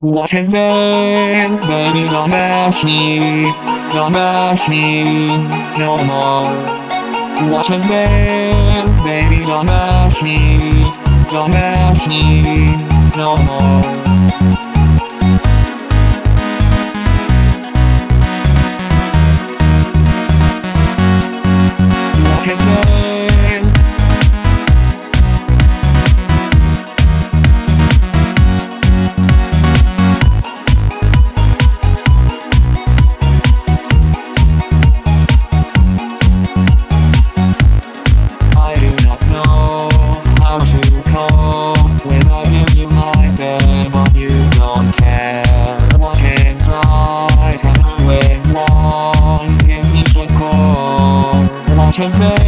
What is this? Baby, don't bash me. Don't bash me no more. What is this? Baby, don't bash me. Don't bash me no more. To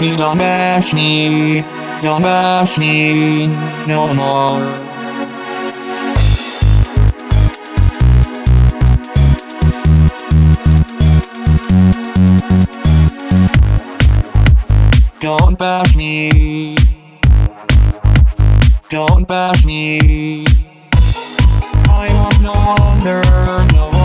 baby, don't bash me, don't bash me no more. Don't bash me, don't bash me. I want no wonder, no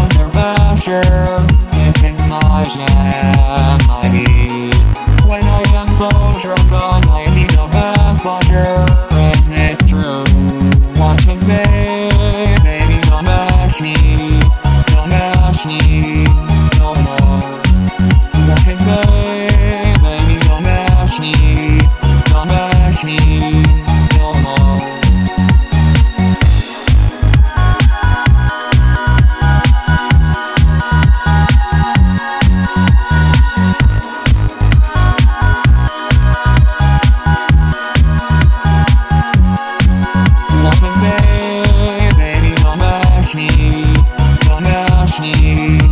Mm-hmm.